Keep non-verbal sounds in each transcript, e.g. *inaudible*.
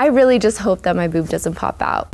I really just hope that my boob doesn't pop out.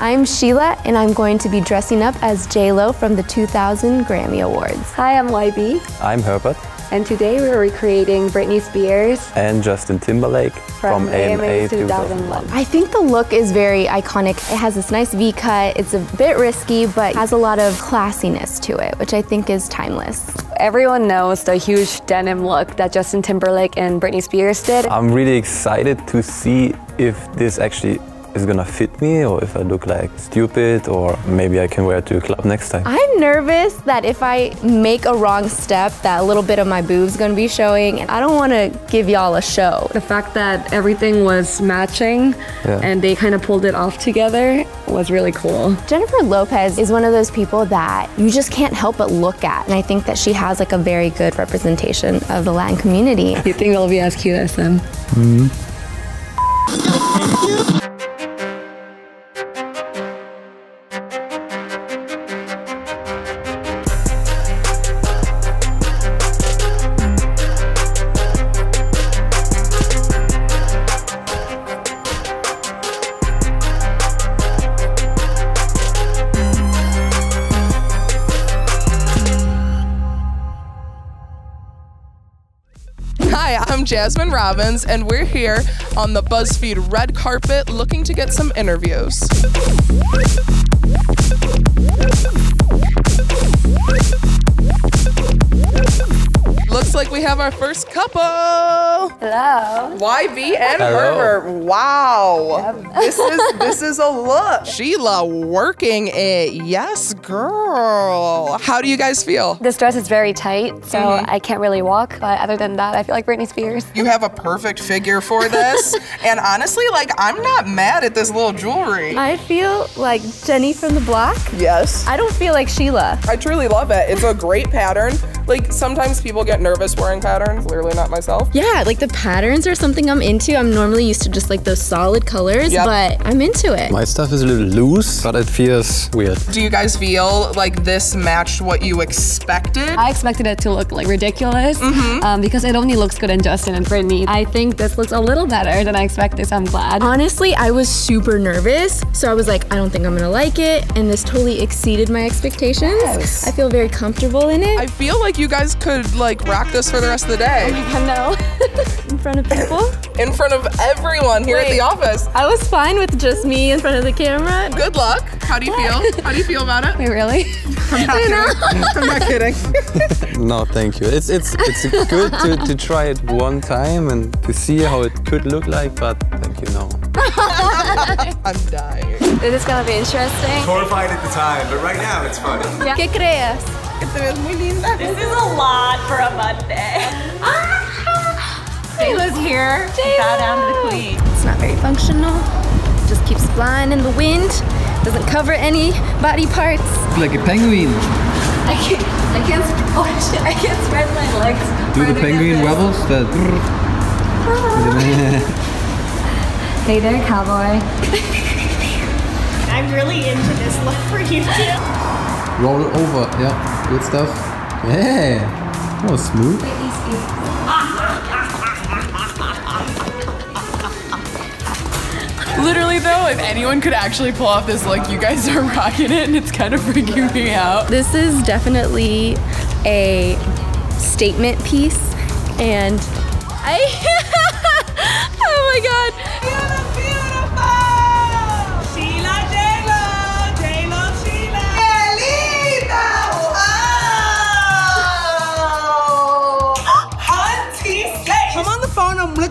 I'm Sheila, and I'm going to be dressing up as J-Lo from the 2000 Grammy Awards. Hi, I'm YB, I'm Herbert and today we're recreating Britney Spears and Justin Timberlake from, AMA 2001. I think the look is very iconic. It has this nice V cut. It's a bit risky, but has a lot of classiness to it, which I think is timeless. Everyone knows the huge denim look that Justin Timberlake and Britney Spears did. I'm really excited to see if this actually is gonna fit me or if I look like stupid or maybe I can wear it to a club next time. I'm nervous that if I make a wrong step that a little bit of my boob's gonna be showing and I don't wanna give y'all a show. The fact that everything was matching Yeah. and they kind of pulled it off together was really cool. Jennifer Lopez is one of those people that you just can't help but look at and I think that she has like a very good representation of the Latin community. You think they'll be as cute as them? Mm-hmm. Hi, I'm Jasmine Robbins, and we're here on the BuzzFeed red carpet looking to get some interviews. Looks like we have our first couple. Hello. YV and Hello. Herbert. Wow. This is *laughs* this is a look. Sheila working it. Yes, girl. How do you guys feel? This dress is very tight, so mm-hmm. I can't really walk. But other than that, I feel like Britney Spears. You have a perfect figure for this. *laughs* and honestly, like I'm not mad at this little jewelry. I feel like Jenny from the block. Yes. I don't feel like Sheila. I truly love it. It's a great pattern. Like sometimes people get nervous wearing patterns, clearly not myself. Yeah, like the patterns are something I'm into. I'm normally used to just like those solid colors, Yep. but I'm into it. My stuff is a little loose, but it feels weird. Do you guys feel like this matched what you expected? I expected it to look like ridiculous um, because it only looks good in Justin and Britney. I think this looks a little better than I expected, so I'm glad. Honestly, I was super nervous, so I was like, I don't think I'm gonna like it, and this totally exceeded my expectations. Yes. I feel very comfortable in it I feel like you guys could like rock this for the rest of the day oh I know. *laughs* in front of people. *laughs* in front of everyone here at the office. I was fine with just me in front of the camera. Good luck. How do you feel? *laughs* How do you feel about it? Wait, really? I'm not kidding. I'm not kidding. No, thank you. It's it's it's good to, to try it one time and to see how it could look like, but thank you, no. I'm dying. This is gonna be interesting? horrified at the time, but right now it's funny. ¿Qué creas? Te ves muy linda. This is a lot for a *laughs* Monday. Shayla's here. Bow down to the queen. It's not very functional. Just keeps flying in the wind. Doesn't cover any body parts. Like a penguin. I can't, I can't, oh shit, I can't spread my legs. Do the penguin wobbles? That. *laughs* Hey there, cowboy. *laughs* I'm really into this look for you too. Roll it over. Yeah. Good stuff. Yeah. Oh, smooth. *laughs* Literally though, if anyone could actually pull off this look, you guys are rocking it and it's kind of freaking me out. This is definitely a statement piece, and I. *laughs*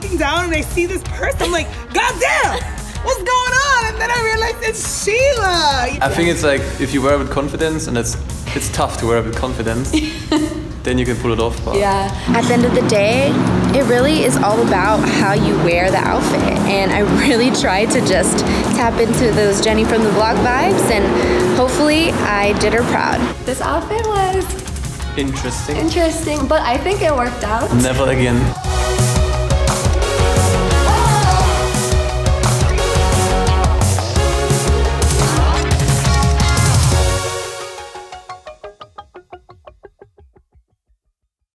looking down and I see this purse. I'm like, God damn, what's going on? And then I realize it's Sheila. I think it's like if you wear it with confidence, and it's it's tough to wear it with confidence, *laughs* then you can pull it off. But Yeah. At the end of the day, it really is all about how you wear the outfit. And I really tried to just tap into those Jenny from the Block vibes, and hopefully I did her proud. This outfit was interesting. interesting, but I think it worked out. Never again.